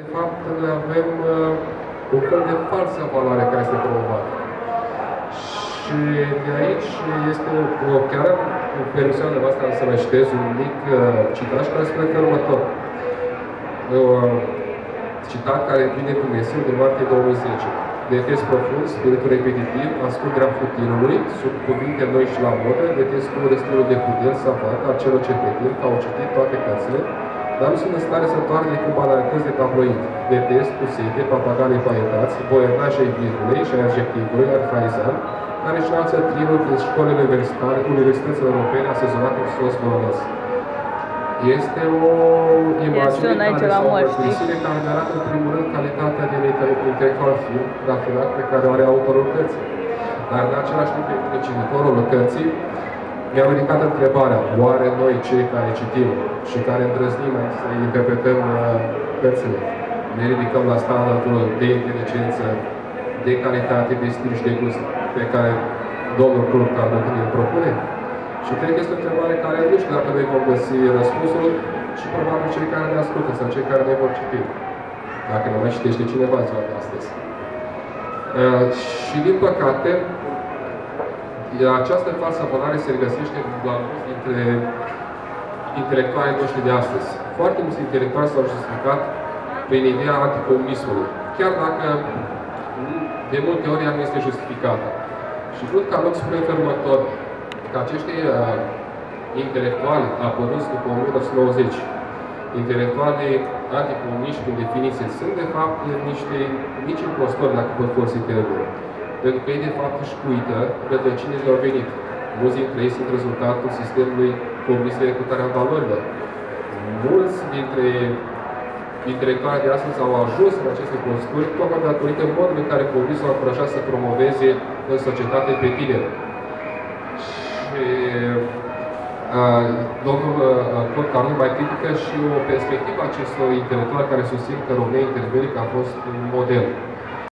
De fapt, noi avem uh, un fel de falsă valoare care este promovată. Și de aici este o, chiar în permisiunea noastră să vă citez un mic uh, citat care spune că următor. Uh, citat care vine cu Mesiu de martie 2010. Detest profund, spiritul repetitiv, ascunderea futilului, sub cuvinte noi și la modă, detest cu destilul de pudel, savat, al celor ce pretind, că au citit toate cărțile, dar nu sunt în stare să toarne cu banalități de tabloid. Detest cu sete, papagale paietați, boierași ai virgulei și ai adjectivului, arhaizan, care își lanță trinul prin școlile universitare, universitățile europene asezonate cu sos bolonesc. Este o imagine care sau o mărturisire care ne arată în primul rând calitatea de intelectual film rafinat pe care o are autorul cărții. Dar în același timp, pe cititorul cărții, mi-am ridicat întrebarea, oare noi cei care citim și care îndrăznim să interpretăm uh, cărțile, ne ridicăm la standardul de inteligență, de calitate, de stil și de gust pe care domnul Curca îl propune? Și cred că este o întrebare care nu știu dacă noi vom găsi răspunsul și probabil cei care ne ascultă sau cei care ne vor citi. Dacă nu mai citește cineva ziua de astăzi. Uh, și din păcate, această falsă valoare se regăsește la mulți dintre intelectualii noștri de astăzi. Foarte mulți intelectuali s-au justificat prin ideea anticomunismului, chiar dacă de multe ori ea nu este justificată. Și vrut ca loc spune în următor, că acești uh, intelectuali apăruți după 1990, intelectuali anticomuniști în definiție, sunt de fapt niște mici impostori, dacă pot folosi termenul. Pentru că ei de fapt își uită rădăcinile au venit. Mulți dintre ei sunt rezultatul sistemului comunist de recrutare a valorilor. Mulți dintre intelectuali de astăzi au ajuns în aceste posturi tocmai datorită modului în care comunistul a încurajat să promoveze în societate pe tineri domnul Claude Camus mai critică și o perspectivă acestor intelectuali care susțin că România intervenică a fost un model.